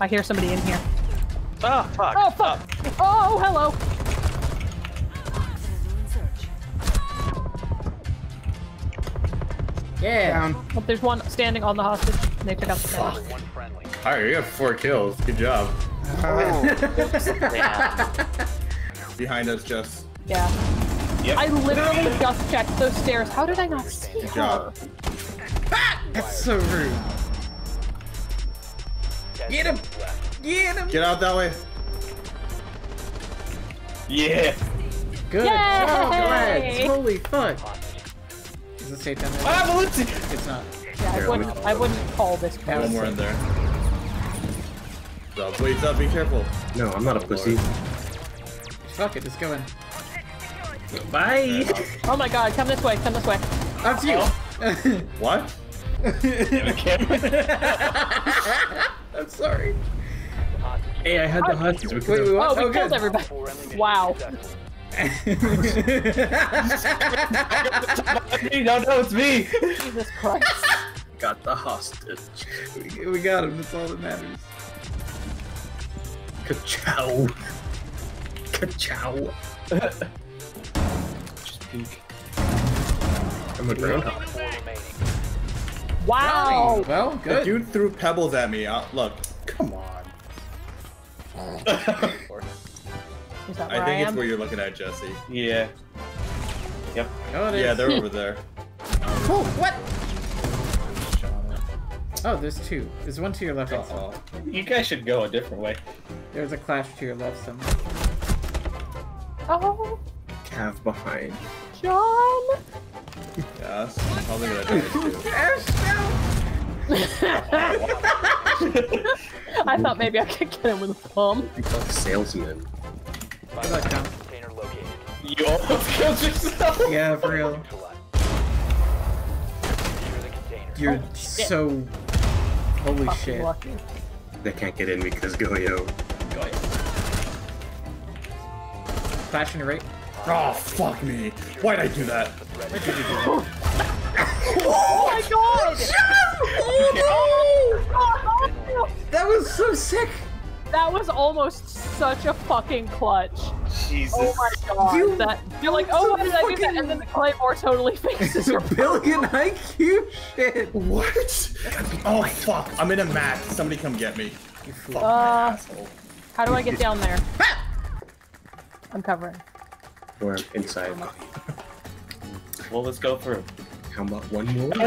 I hear somebody in here. Oh, fuck. Oh, fuck. Oh. oh, hello. Yeah. Down. Oh, there's one standing on the hostage. They took out the Oh, camera. one friendly. Alright, you got four kills. Good job. Yeah. Oh. Behind us, Jess. Yeah. Yep. I literally just checked those stairs. How did I not see Good her? job. That's so rude. Ten Get him! Get him! Get out that way. Yeah. Good Yay! job, lads. Holy fuck. Hostage. Is this safe down there? Ah, Valencia! It's not. Yeah, I wouldn't, I wouldn't call this That close. One more in there. Up, wait up, be careful. No, I'm not a pussy. Fuck it, just go in. Bye. Oh my god, come this way, come this way. Up to you! What? I'm sorry. Hey, I had the hostage. We Wait, could? Oh, we Oh, killed everybody. Four friendly mission Wow. No, no, it's me. Jesus Christ. Got the hostage. we, we got him, that's all that matters. Ka-chow. Ka-chow. Just peek. I'm a groundhog. Four remaining. Wow. Well, The dude threw pebbles at me. Uh, look, come on. Is that I where I, think it's am? where you're looking at, Jesse. Yeah. Yep. Oh, it is. Yeah, they're over there. Oh, what? Oh, there's two. There's one to your left also. Uh-oh. You guys should go a different way. There's a clash to your left somewhere. Oh, Cav behind. John. Yes, I'm probably gonna die too. I thought maybe I could get him with a bomb. You fuck salesman. Good luck, Tom. Container located. You almost killed yourself. Yeah, for real. Neutralized. The container. You're Oh, so... Holy Fucking shit. lucky. They can't get in because Goyo. Clash on your right. Oh, fuck me. Why'd I do that? Oh my god! Oh, That was so sick! that was almost such a fucking clutch. Jesus. Oh my god. You- that, you're like, oh, why did I do that? And then the claymore totally fixes your Billion IQ shit! What? Oh, fuck. I'm in a mat. Somebody come get me. You fool. Uh, Asshole. how do I get down there? I'm covering. Or inside. Well, let's go through. How about one more?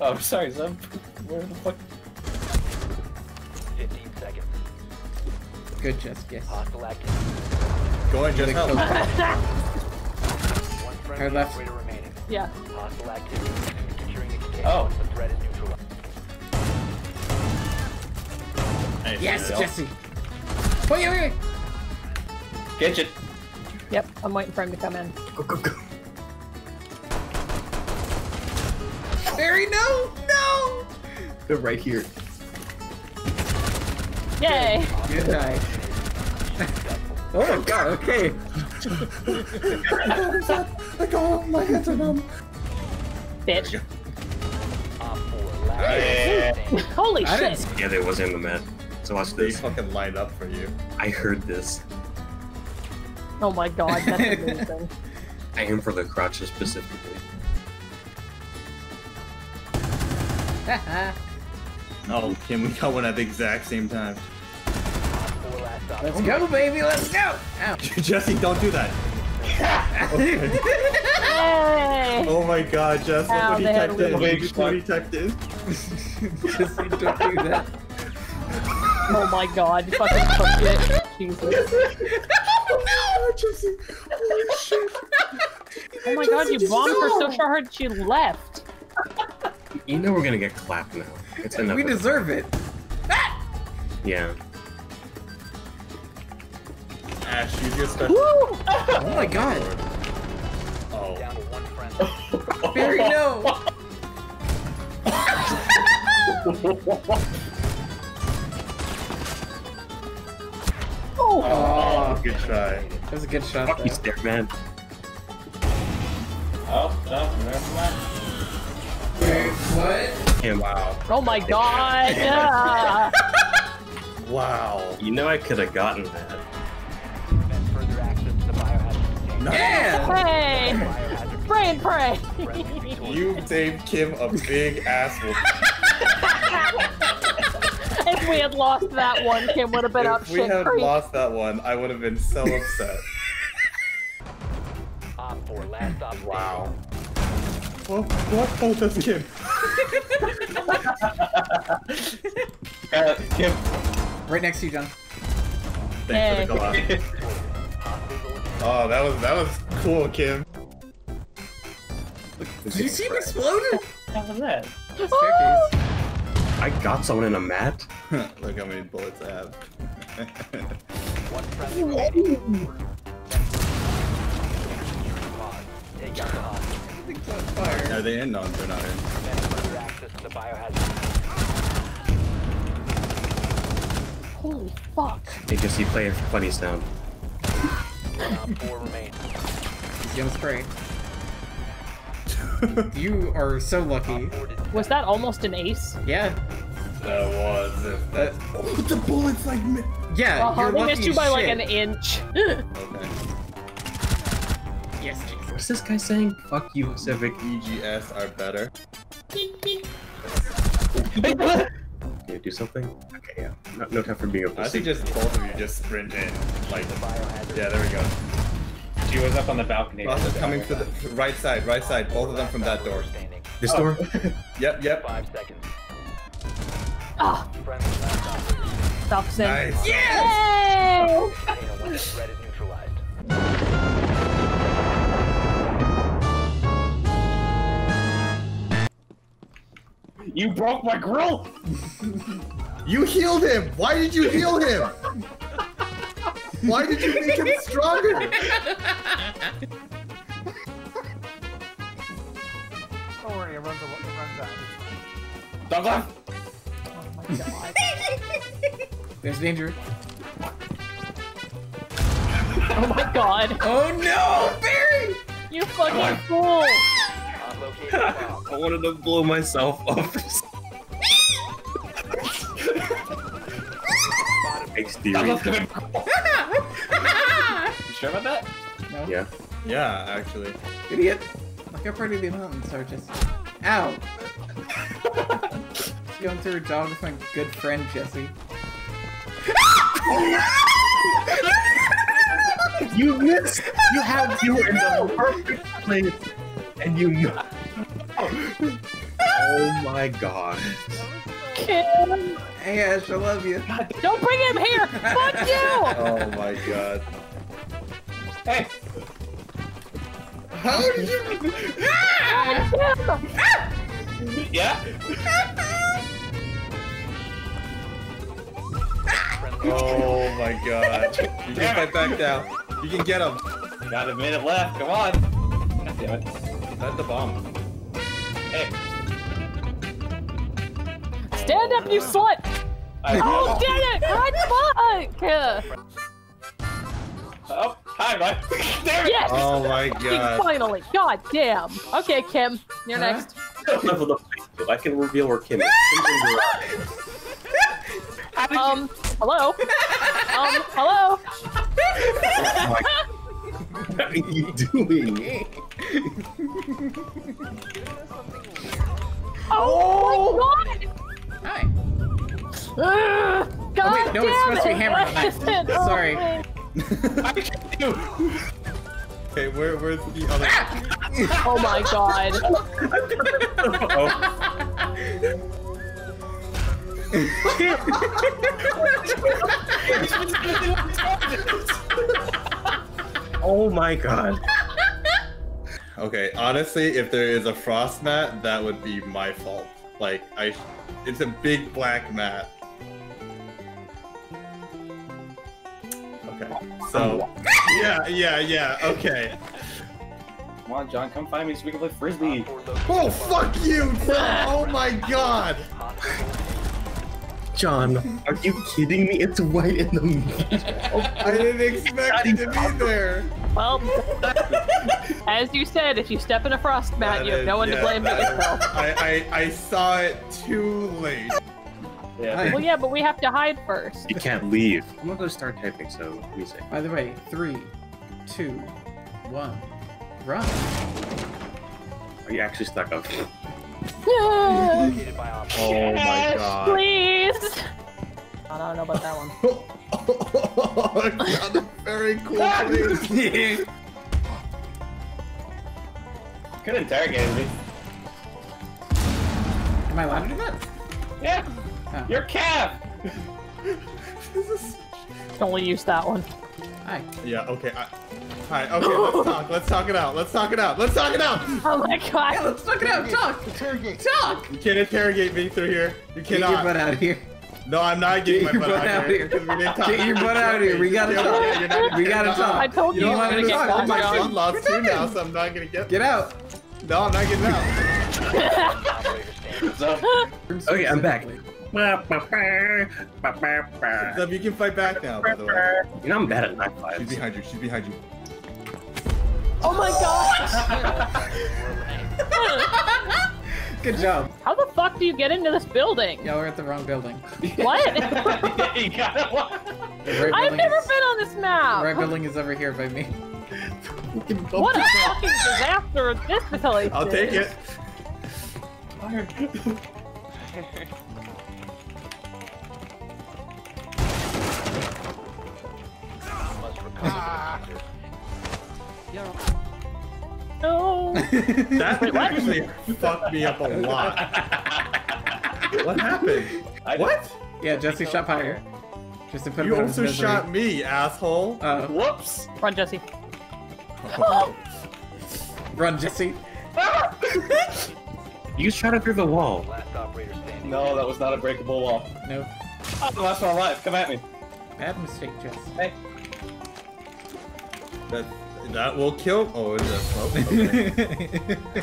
Oh, sorry, son. Where the fuck? 15 seconds. Good, Jess, oh. yes. Hostile activity. Go ahead, just help. One Her friendly left. operator remaining. Yeah. Hostile activity. Securing the container Oh. once the threat is neutralized. Hey, Yes, Phil. Jesse! Wait, wait, wait! Get it. Yep, I'm waiting for him to come in. Go, go, go. Barry, no! No! They're right here. Yay! Good night. oh my god, okay. I got my hands on them. Bitch. Op 4, last Hey. standing. Holy I shit! didn't Yeah, there was in the mat. So watch this. They this. fucking lined up for you. I heard this. Oh my god, that's amazing. I aim for the crotches specifically. Oh, Kim, we got one at the exact same time. Op 4 last op. Let's go, baby, let's go! Ow. Jesse, don't do that. Okay. Yay! Oh my god, Jess, look Ow, what he typed in. Look what he typed in. Jesse, don't do that. Oh my god, fucking cooked it. Jesus. Oh, Jesse. Holy shit. Oh my god, you bombed her so hard she left. You know we're gonna get clapped now. It's enough. We deserve it. Yeah. Ash, use your special. Oh my god. Oh. Down to one friendly. Barry, no! Oh! Oh, Good try. That was a good shot. Fuck you, though. stare man. Oh, no, never mind. Wait, what? Kim. Wow. Oh my god! Wow. You know I could have gotten that. Prevent further access to the biohazard container. Yeah! hey! Biohazard Spray and pray! You gave Kim a big ass whooping. If we had lost that one, Kim would have been up If we shit had creek. lost that one, I would have been so upset. Op 4, last stop standing. Wow. Well, what? Oh, that's Kim. Uh, Kim. Right next to you, John. Thanks for the collab. Oh, that was that was cool, Kim. Did you see him explode? How was that? Staircase. I got someone in a mat. Look how many bullets I have. One friendly remaining. Take out the hostage. Everything's on fire. Are they in? No, they're not in. Access to the biohazard Holy fuck. Hey, just you play a funny sound. container. 4 remains. He's gonna spray. You are so lucky. Op 4 did Was that almost an ace? Yeah. That was if that. Oh, the bullets like. Mi- Yeah, Uh-huh, you're they lucky missed you as by like an inch. okay. Yes, Jesus. What's this guy saying? Fuck you, Civic. EGS are better. Can you do something? Okay, yeah. No, no time for being a I pussy. I think just both of you just sprint in. Like, the biohazard. yeah, there we go. She was up on the balcony. Process coming to the right side, right side. Both of them from that door. Standing. This door? Yep, yep. Five seconds. Ah, Friendly last operator. stuff's in. Nice. Yay! Container when the threat is neutralized. You broke my grill! You healed him. Why did you heal him? Why did you make him stronger? Don't worry, it runs, it runs out. Douglas! My god. There's danger. Oh my god. Oh no, Barry! You fucking fool! On located bomb. I wanted to blow myself up. Makes Douglas, theory. come in. You sure about that? No. Yeah. Yeah, actually. Idiot. Look how pretty the mountains are just. Ow! just going through a jog with my good friend Jesse. You missed. You have you in the perfect place, and you. know- Oh my god. Kim! Hey Ash, I love you. Don't bring him here! Fuck you! Oh my god. Hey! How did you? Ah! Yeah? Oh my god. You can fight back down. You can get him. Got a minute left, come on! God damn it. That's the bomb. Hey! Stand up, you slut! I, Oh, dang it! God, fuck! Oh, hi, bud! Damn it! Yes! Oh my god. Finally! God damn! Okay, Kim, you're Huh? next. Level the playing field. I can reveal where Kim is. Kim's in your Um, hello? Um, hello? eye. What are you doing? Oh, Hi. my god! Ugh, God Oh, wait, no, it's damn supposed to be it. hammer, not knife. Oh, Sorry. man. Okay, where, where's the other? Oh my god. Oh Oh my god. Okay, honestly, if there is a frost mat, that would be my fault. Like, I, it's a big black mat. Okay, so yeah, yeah, yeah. Okay. Come on, John, come find me so we can play frisbee. Op 4 located Oh fuck you! Oh my god! John, are you kidding me? It's right in the middle. I didn't expect you to be there. Well, As you said, if you step in a frost mat, That you have is- no one to blame but yourself. I, I, I saw it too late. Yeah. Well, yeah, but we have to hide first. You can't leave. I'm gonna go start typing, so music. By the way, three, two, one, run. Are you actually stuck up? Yes, Located by Op Oh my god. please. I don't know about that one. I found a very cool place. Could interrogate me. Am I allowed to do that? Yeah. Oh. Your calf. Only use that one. Hi. Yeah, okay. I... Hi, okay, let's talk. Let's talk it out. Let's talk it out. Let's talk it out. Oh my Yeah, god. let's talk it out. Talk. Talk. You can't interrogate me through here. You Get your cannot. butt out of here. No, I'm not getting Get my your butt butt out, out here. here. 'cause we didn't talk. Get your butt out of here. We gotta Yeah, talk. not- We gotta talk. I told you You you don't were want gonna to get talk. caught, My John. son lost We're two now, so I'm not gonna get. Get out. No, I'm not getting out. operator standing. So, Okay, I'm back. So you can fight back now, by the way. You know I'm bad at knife fights. She's behind you. She's behind you. Oh my god. Good job. How the fuck do you get into this building? Yeah, we're at the wrong building. What? you gotta The right I've never is, been on this The map. right building is over here by me. What a fucking disaster this facility I'll take is. it. Must recover the diffuser. No. That Wait, actually fucked me up a lot. what happened? I- What? Yeah, Jesse shot fire. Just to put You him out of his also shot me, asshole. Uh, Whoops. Run, Jesse. run, Jesse. You shot it through the wall. Last operator standing. No, that was not a breakable wall. No. I'm the last one alive. Come at me. Bad mistake, Jess. Hey. That that will kill. Oh, is that smoke? Okay.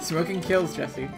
Smoking kills, Jesse.